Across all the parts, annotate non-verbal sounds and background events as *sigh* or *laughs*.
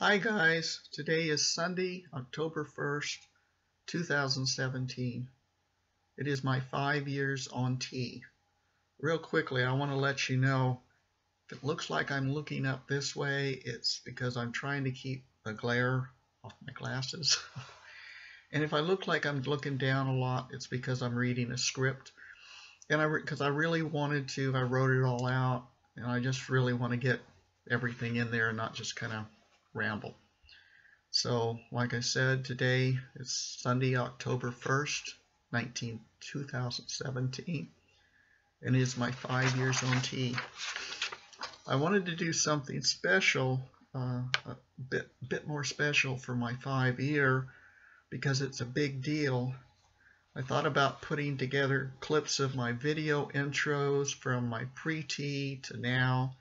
Hi guys, today is Sunday, October 1st, 2017. It is my five years on T. Real quickly, I want to let you know if it looks like I'm looking up this way, it's because I'm trying to keep the glare off my glasses. *laughs* and if I look like I'm looking down a lot, it's because I'm reading a script. And I, because I really wanted to, I wrote it all out, and I just really want to get everything in there and not just kind of ramble. So, like I said, today is Sunday, October 1st, 19, 2017, and it is my five years on T. I wanted to do something special, uh, a bit, bit more special for my five year because it's a big deal. I thought about putting together clips of my video intros from my pre-T to now,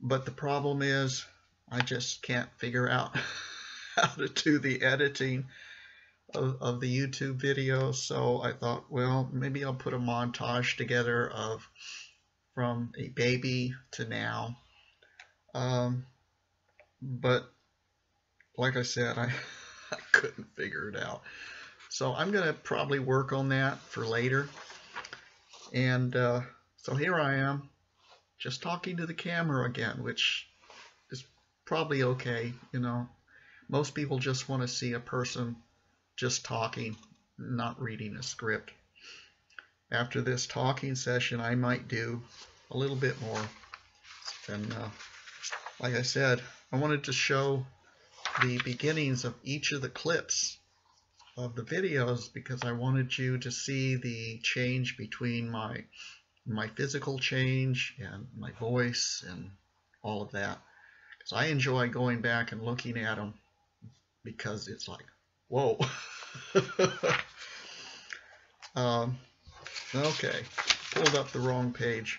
but the problem is I just can't figure out *laughs* how to do the editing of, of the YouTube video. So I thought, well, maybe I'll put a montage together of from a baby to now. Um, but like I said, *laughs* I, I couldn't figure it out. So I'm going to probably work on that for later. And uh, so here I am, just talking to the camera again, which probably okay, you know. Most people just want to see a person just talking, not reading a script. After this talking session, I might do a little bit more. And uh, like I said, I wanted to show the beginnings of each of the clips of the videos because I wanted you to see the change between my my physical change and my voice and all of that. Because I enjoy going back and looking at them because it's like, whoa. *laughs* um, okay, pulled up the wrong page.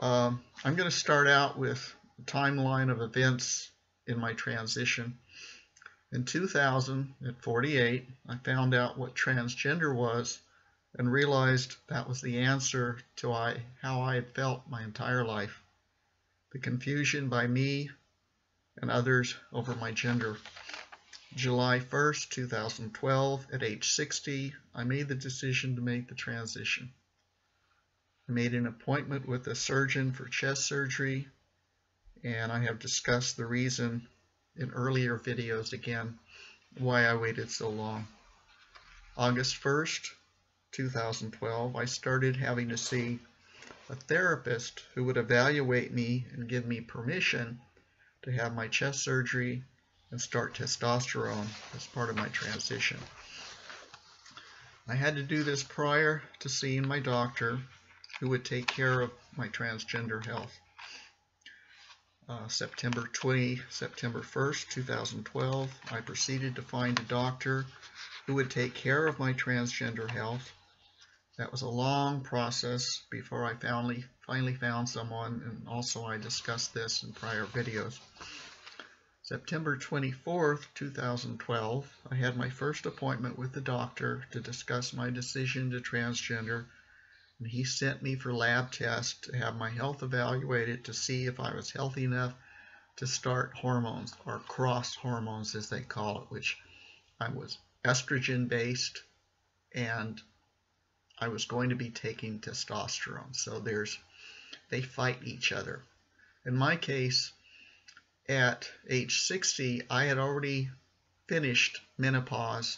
Um, I'm going to start out with a timeline of events in my transition. In 2000, at 48, I found out what transgender was and realized that was the answer to I, how I had felt my entire life. The confusion by me and others over my gender. July 1st, 2012, at age 60, I made the decision to make the transition. I made an appointment with a surgeon for chest surgery, and I have discussed the reason in earlier videos again why I waited so long. August 1st, 2012, I started having to see a therapist who would evaluate me and give me permission to have my chest surgery and start testosterone as part of my transition. I had to do this prior to seeing my doctor who would take care of my transgender health. Uh, September 20, September 1st, 2012, I proceeded to find a doctor who would take care of my transgender health. That was a long process before I finally, finally found someone, and also I discussed this in prior videos. September 24th, 2012, I had my first appointment with the doctor to discuss my decision to transgender, and he sent me for lab tests to have my health evaluated to see if I was healthy enough to start hormones, or cross hormones as they call it, which I was estrogen based and I was going to be taking testosterone. So there's, they fight each other. In my case, at age 60, I had already finished menopause.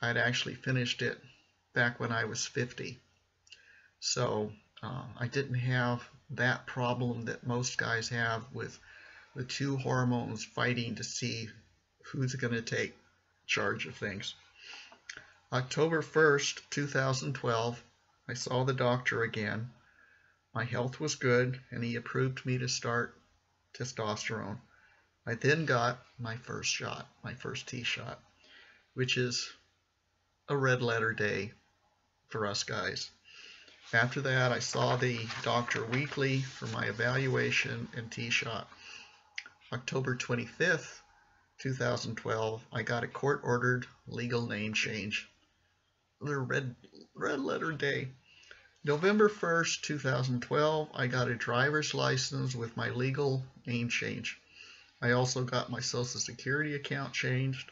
I had actually finished it back when I was 50. So uh, I didn't have that problem that most guys have with the two hormones fighting to see who's going to take charge of things. October 1st, 2012, I saw the doctor again. My health was good and he approved me to start testosterone. I then got my first shot, my first T shot, which is a red letter day for us guys. After that, I saw the doctor weekly for my evaluation and T shot. October 25th, 2012, I got a court ordered legal name change. Red, red letter day. November 1st, 2012, I got a driver's license with my legal name change. I also got my social security account changed.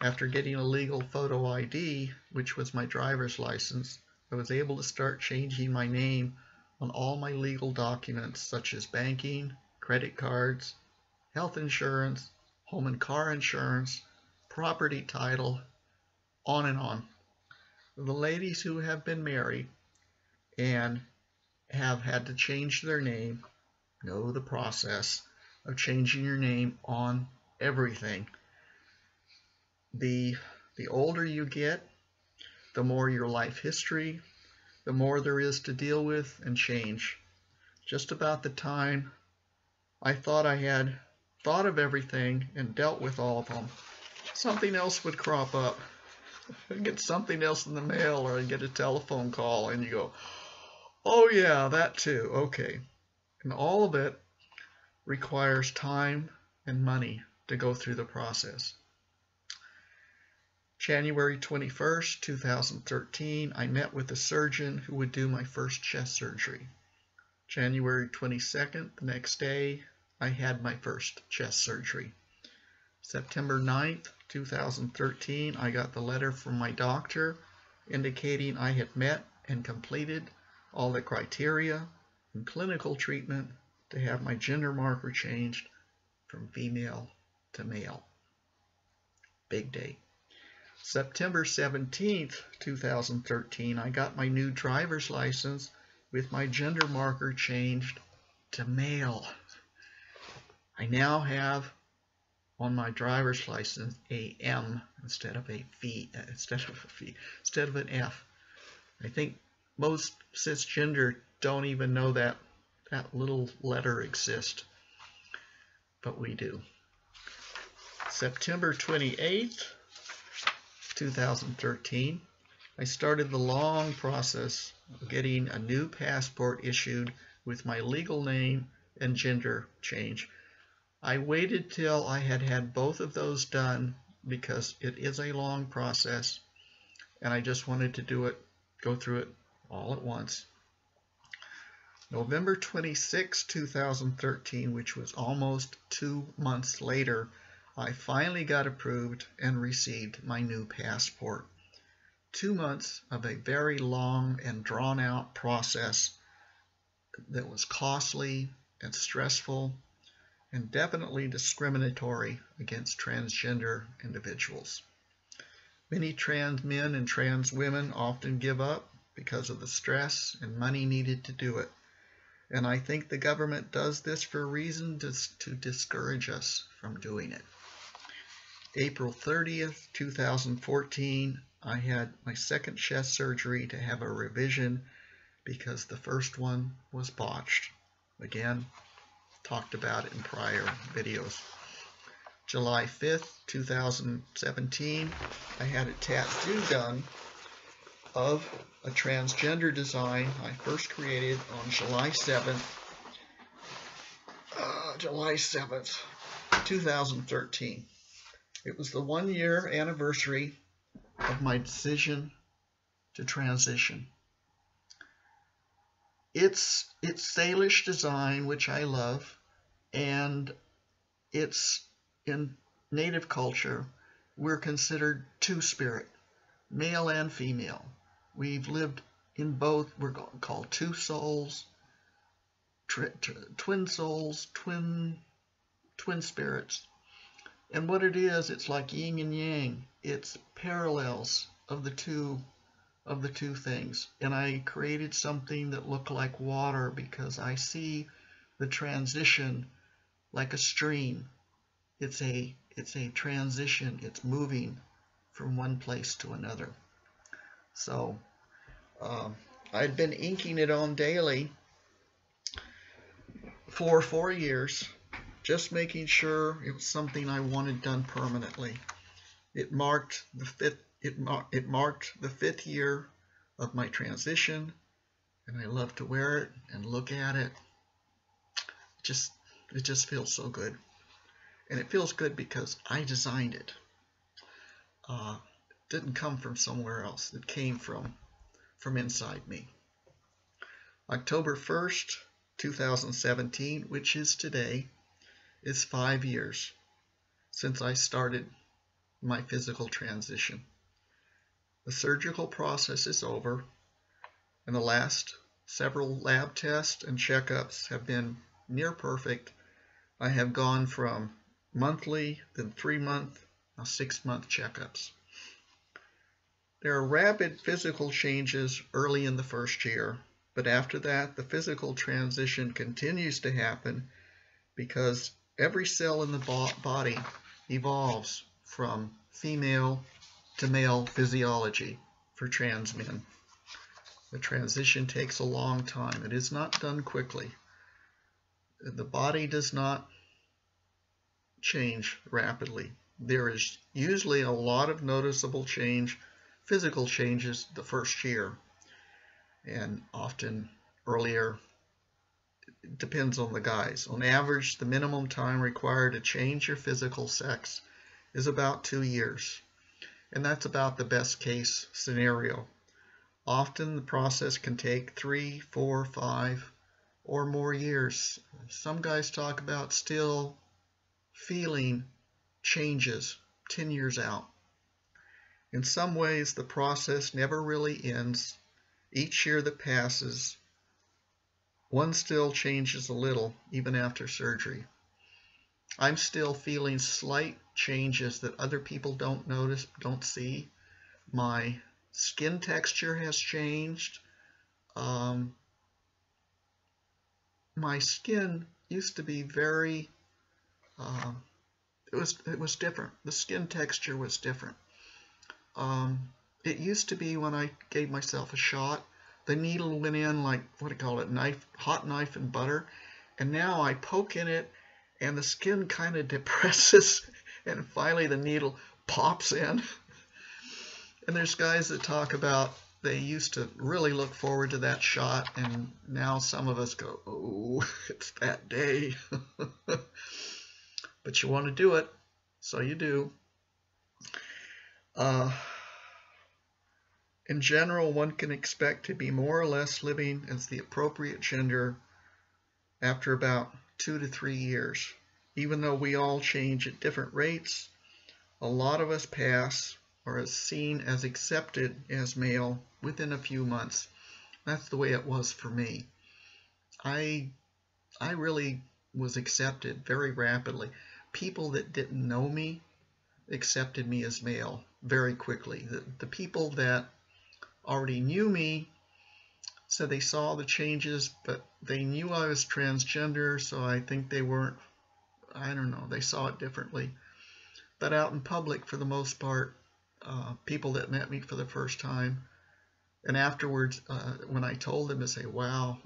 After getting a legal photo ID, which was my driver's license, I was able to start changing my name on all my legal documents such as banking, credit cards, health insurance, home and car insurance, property title, on and on. The ladies who have been married and have had to change their name know the process of changing your name on everything. The, the older you get, the more your life history, the more there is to deal with and change. Just about the time I thought I had thought of everything and dealt with all of them, something else would crop up. *laughs* Get something else in the mail or I'd get a telephone call and you go, oh yeah, that too, okay. And all of it requires time and money to go through the process. January 21st, 2013, I met with a surgeon who would do my first chest surgery. January 22nd, the next day, I had my first chest surgery. September 9th, 2013, I got the letter from my doctor indicating I had met and completed all the criteria and clinical treatment to have my gender marker changed from female to male. Big day. September 17th, 2013, I got my new driver's license with my gender marker changed to male. I now have on my driver's license a M instead of a V, uh, instead of a V, instead of an F. I think most cisgender don't even know that that little letter exists, but we do. September 28th, 2013, I started the long process of getting a new passport issued with my legal name and gender change. I waited till I had had both of those done because it is a long process and I just wanted to do it, go through it all at once. November 26, 2013, which was almost two months later, I finally got approved and received my new passport. Two months of a very long and drawn out process that was costly and stressful and definitely discriminatory against transgender individuals. Many trans men and trans women often give up because of the stress and money needed to do it. And I think the government does this for a reason to, to discourage us from doing it. April 30th, 2014, I had my second chest surgery to have a revision because the first one was botched. Again, talked about in prior videos. July 5th, 2017, I had a tattoo done of a transgender design I first created on July 7th, uh, July 7th, 2013. It was the one year anniversary of my decision to transition. It's it's Salish design, which I love, and it's in native culture, we're considered two spirit, male and female. We've lived in both, we're called two souls, twin souls, twin twin spirits. And what it is, it's like yin and yang. It's parallels of the two of the two things. And I created something that looked like water because I see the transition like a stream. It's a it's a transition. It's moving from one place to another. So um, I'd been inking it on daily for four years, just making sure it was something I wanted done permanently. It marked the fifth. It, mar it marked the fifth year of my transition, and I love to wear it and look at it. Just it just feels so good. And it feels good because I designed it. Uh, it didn't come from somewhere else. It came from, from inside me. October 1st, 2017, which is today, is five years since I started my physical transition. The surgical process is over, and the last several lab tests and checkups have been near perfect. I have gone from monthly, then three month, now six month checkups. There are rapid physical changes early in the first year, but after that, the physical transition continues to happen because every cell in the body evolves from female to male physiology for trans men. The transition takes a long time. It is not done quickly. The body does not change rapidly. There is usually a lot of noticeable change, physical changes the first year, and often earlier. It depends on the guys. On average, the minimum time required to change your physical sex is about two years, and that's about the best case scenario. Often the process can take three, four, five, or more years. Some guys talk about still feeling changes 10 years out. In some ways, the process never really ends. Each year that passes, one still changes a little, even after surgery. I'm still feeling slight changes that other people don't notice, don't see. My skin texture has changed. Um, my skin used to be very um, it was it was different. The skin texture was different. Um, it used to be when I gave myself a shot, the needle went in like what do you call it, knife, hot knife and butter, and now I poke in it, and the skin kind of *laughs* depresses, and finally the needle pops in. and there's guys that talk about they used to really look forward to that shot, and now some of us go, oh, *laughs* it's that day. *laughs* but you want to do it, so you do. Uh, in general, one can expect to be more or less living as the appropriate gender after about two to three years. Even though we all change at different rates, a lot of us pass is seen as accepted as male within a few months. That's the way it was for me. I I really was accepted very rapidly people that didn't know me accepted me as male very quickly. The, the people that already knew me said they saw the changes, but they knew I was transgender, so I think they weren't, I don't know, they saw it differently. But out in public, for the most part, uh, people that met me for the first time, and afterwards, uh, when I told them, to say, wow,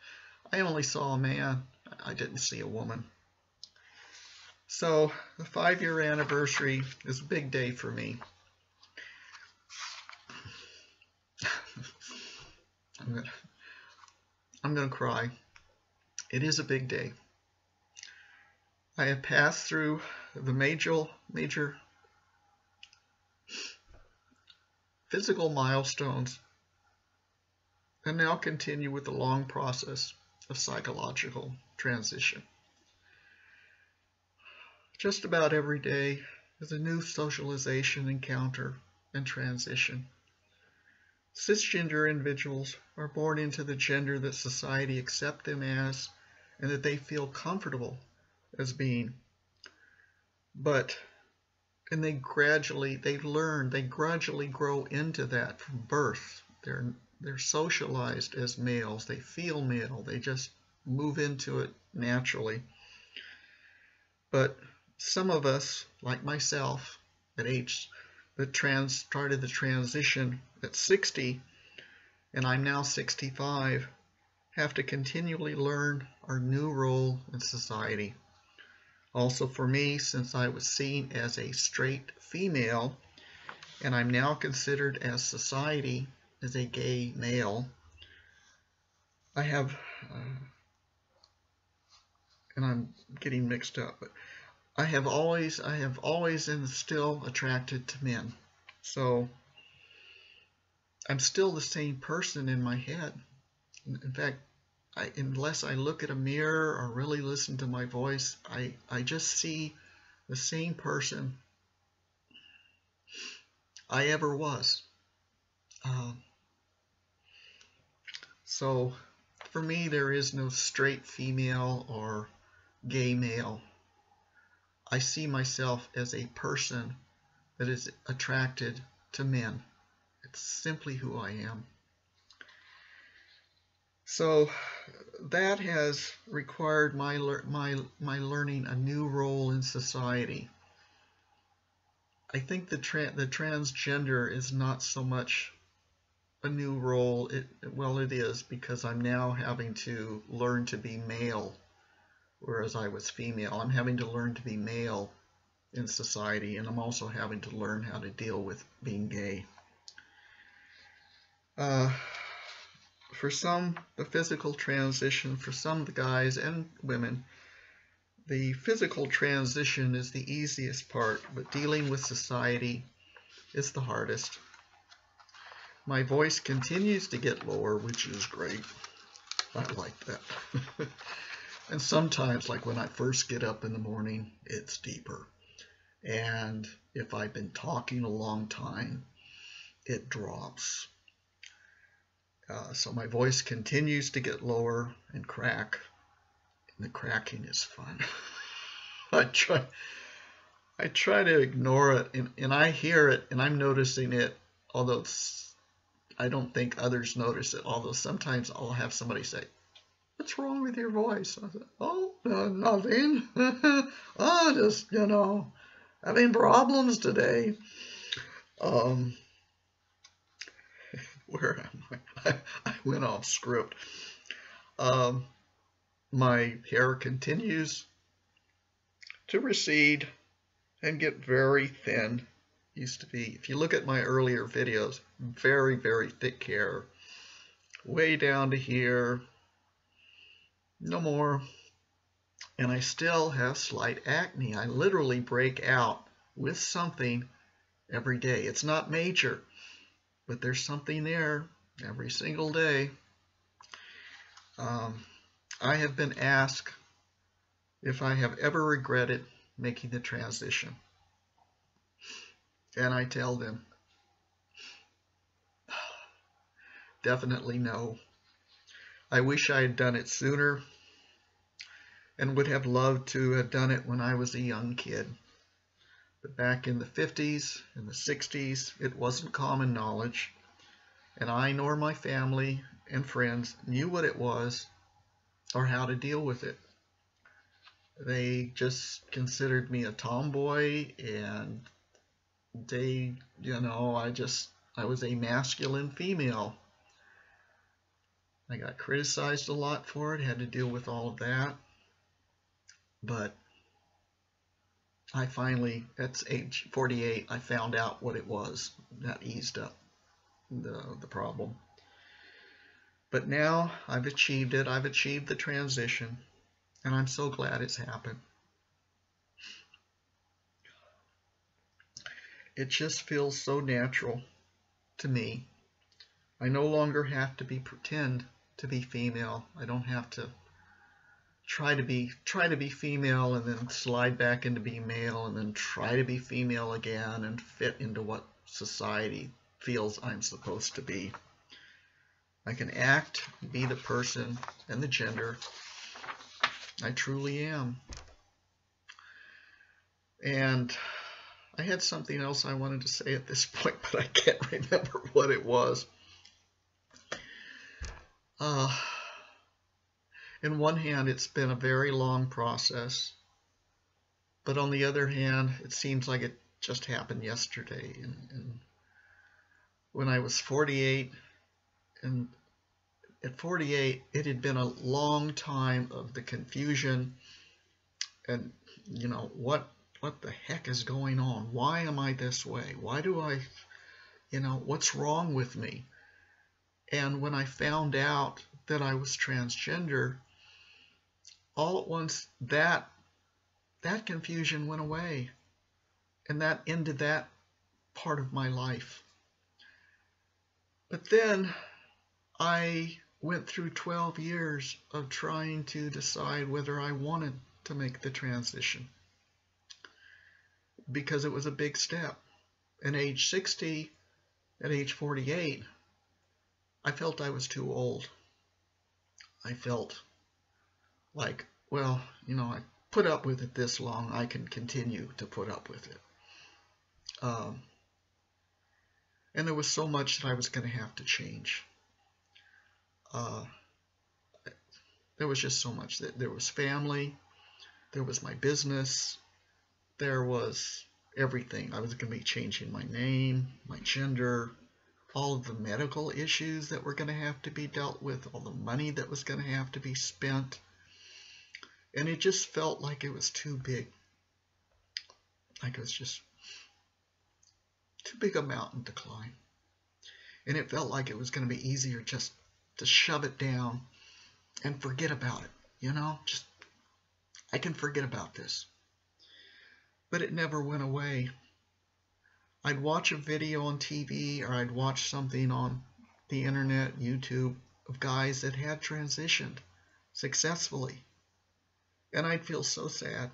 *laughs* I only saw a man, I didn't see a woman. So the five-year anniversary is a big day for me. *laughs* I'm gonna, I'm gonna cry. It is a big day. I have passed through the major, major physical milestones and now continue with the long process of psychological transition. Just about every day is a new socialization encounter and transition. Cisgender individuals are born into the gender that society accepts them as and that they feel comfortable as being. But, and they gradually, they learn, they gradually grow into that from birth. They're, they're socialized as males. They feel male. They just move into it naturally. But some of us, like myself, at age that trans started the transition at 60, and I'm now 65, have to continually learn our new role in society. Also for me, since I was seen as a straight female, and I'm now considered as society as a gay male, I have, uh, and I'm getting mixed up, but I have always, I have always and still attracted to men. So I'm still the same person in my head. In fact, I, unless I look at a mirror or really listen to my voice, I, I just see the same person I ever was. Um, so for me, there is no straight female or gay male. I see myself as a person that is attracted to men. It's simply who I am. So that has required my my my learning a new role in society. I think the tra the transgender is not so much a new role. It well, it is because I'm now having to learn to be male, whereas I was female. I'm having to learn to be male in society, and I'm also having to learn how to deal with being gay. Uh, for some, the physical transition, for some of the guys and women, the physical transition is the easiest part, but dealing with society is the hardest. My voice continues to get lower, which is great. I like that. *laughs* and sometimes, like when I first get up in the morning, it's deeper. And if I've been talking a long time, it drops. Uh, so my voice continues to get lower and crack. And the cracking is fun. *laughs* I try I try to ignore it and, and I hear it and I'm noticing it, although I don't think others notice it, although sometimes I'll have somebody say, What's wrong with your voice? I said, Oh, no, nothing. *laughs* oh, just, you know, having problems today. Um, where am I? I, went off script. Um, my hair continues to recede and get very thin. Used to be, if you look at my earlier videos, very, very thick hair. Way down to here. No more. And I still have slight acne. I literally break out with something every day. It's not major but there's something there every single day. Um, I have been asked if I have ever regretted making the transition. And I tell them, *sighs* definitely no. I wish I had done it sooner and would have loved to have done it when I was a young kid. But back in the 50s and the 60s, it wasn't common knowledge. And I nor my family and friends knew what it was or how to deal with it. They just considered me a tomboy and they, you know, I just, I was a masculine female. I got criticized a lot for it, had to deal with all of that. But I finally, at age 48, I found out what it was. That eased up the, the problem. But now I've achieved it. I've achieved the transition. And I'm so glad it's happened. It just feels so natural to me. I no longer have to be pretend to be female. I don't have to try to be try to be female and then slide back into being male and then try to be female again and fit into what society feels I'm supposed to be. I can act, be the person and the gender I truly am. And I had something else I wanted to say at this *laughs* point, but I can't remember what it was. Uh, in one hand, it's been a very long process, but on the other hand, it seems like it just happened yesterday. And, and when I was 48, and at 48, it had been a long time of the confusion and, you know, what what the heck is going on? Why am I this way? Why do I, you know, what's wrong with me? And when I found out that I was transgender, all at once that that confusion went away and that ended that part of my life but then i went through 12 years of trying to decide whether I wanted to make the transition because it was a big step. At age 60, at age 48, I felt I was too old. I felt like, well, you know, I put up with it this long, I can continue to put up with it. Um, and there was so much that I was going to have to change. Uh, there was just so much. that There was family, there was my business, there was everything. I was going to be changing my name, my gender, all of the medical issues that were going to have to be dealt with, all the money that was going to have to be spent. And it just felt like it was too big. Like it was just too big a mountain to climb. And it felt like it was going to be easier just to shove it down and forget about it. You know, just, I can forget about this. But it never went away. I'd watch a video on TV or I'd watch something on the internet, YouTube, of guys that had transitioned successfully. And I'd feel so sad.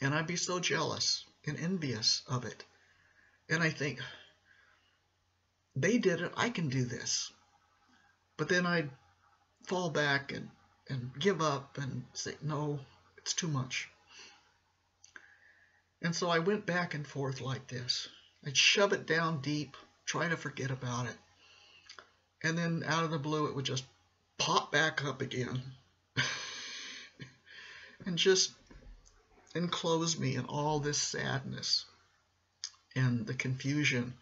And I'd be so jealous and envious of it. And I think, they did it, I can do this. But then I'd fall back and, and give up and say, no, it's too much. And so I went back and forth like this. I'd shove it down deep, try to forget about it. And then out of the blue, it would just pop back up again *laughs* and just enclose me in all this sadness and the confusion.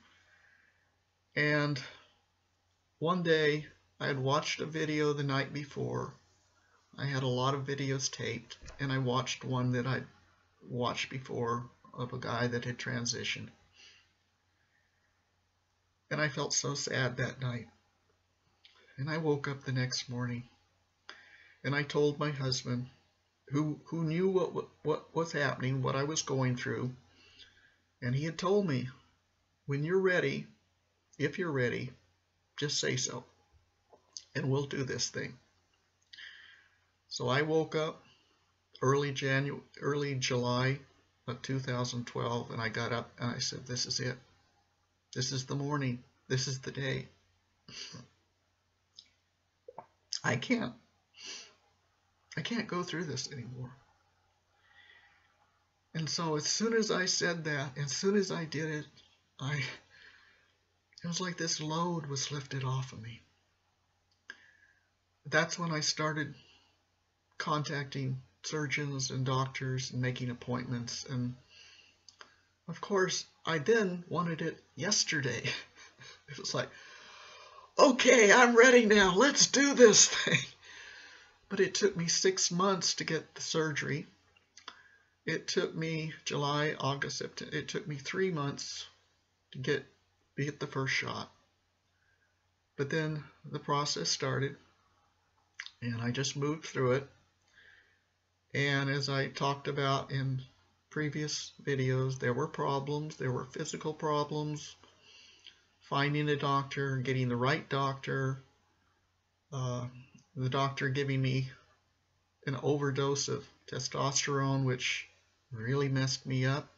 And one day I had watched a video the night before. I had a lot of videos taped, and I watched one that I'd watched before of a guy that had transitioned. And I felt so sad that night. And I woke up the next morning and I told my husband, who, who knew what, what, was happening, what I was going through, and he had told me, when you're ready, if you're ready, just say so. And we'll do this thing. So I woke up early January, early July of 2012, and I got up and I said, "This is it. This is the morning. This is the day. I can't. I can't go through this anymore." And so as soon as I said that, as soon as I did it, I it was like this load was lifted off of me. That's when I started contacting surgeons and doctors and making appointments. And of course, I then wanted it yesterday. *laughs* it was like, okay, I'm ready now. Let's do this thing. But it took me six months to get the surgery. It took me July, August, September. It took me three months to get get the first shot. But then the process started, and I just moved through it. And as I talked about in previous videos, there were problems. There were physical problems, finding a doctor, getting the right doctor, uh, the doctor giving me an overdose of testosterone, which really messed me up,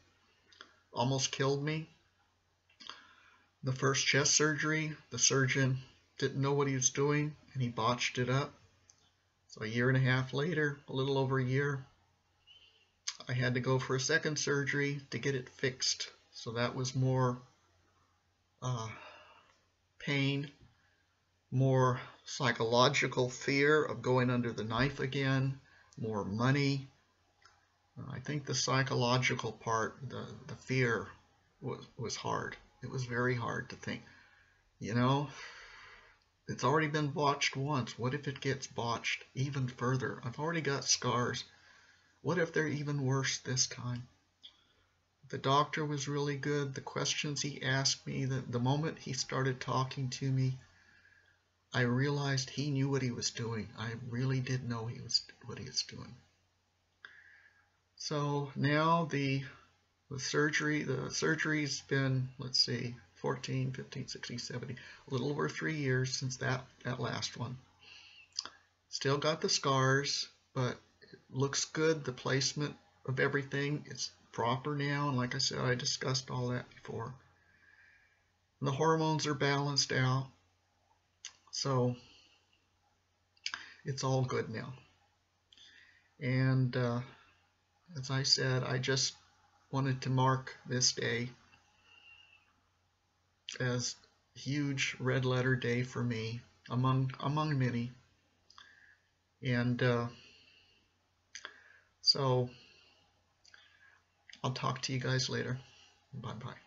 almost killed me. The first chest surgery, the surgeon didn't know what he was doing and he botched it up. So a year and a half later, a little over a year, I had to go for a second surgery to get it fixed. So that was more uh, pain, more psychological fear of going under the knife again, more money, uh, I think the psychological part, the, the fear was, was hard. It was very hard to think, you know, it's already been botched once. What if it gets botched even further? I've already got scars. What if they're even worse this time? The doctor was really good. The questions he asked me, the, the moment he started talking to me, I realized he knew what he was doing. I really did know he was what he was doing. So now the the surgery the surgery's been let's see 14, 15, 16, 17, a little over three years since that, that last one. Still got the scars, but it looks good. The placement of everything is proper now. And like I said, I discussed all that before. And the hormones are balanced out. So it's all good now. And uh, as I said, I just wanted to mark this day as huge red letter day for me among among many. And uh, so I'll talk to you guys later. Bye bye